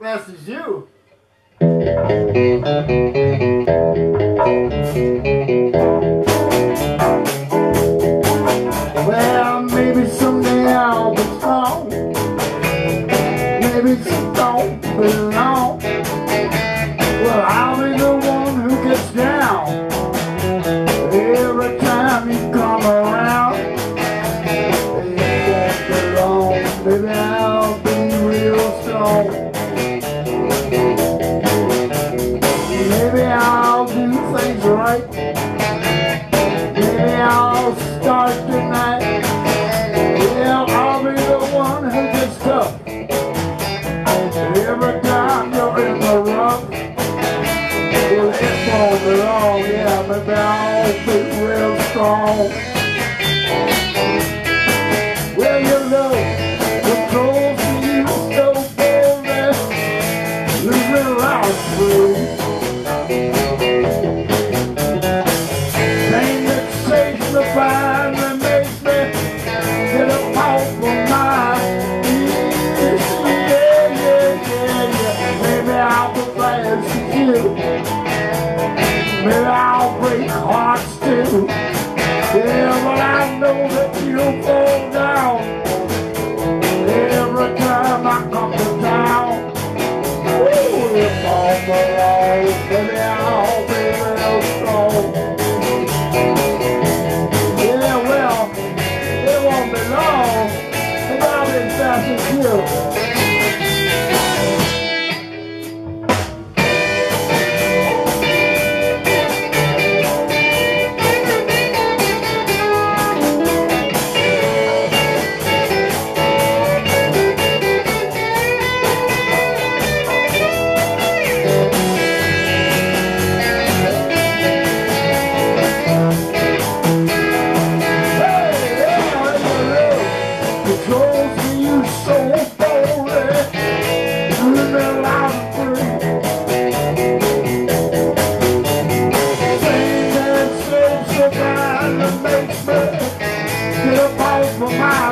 That's you. Well, maybe someday I'll be strong. Maybe just don't believe. It's on and on, yeah, baby, I don't real strong. Maybe I'll break hearts too. Yeah, but I know that you'll fall.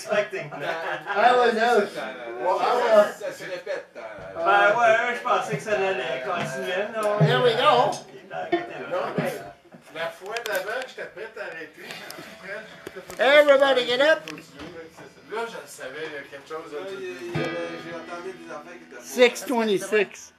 expecting Well, I was. But we're passing Saturday, Here we go. Everybody get up. Six twenty-six.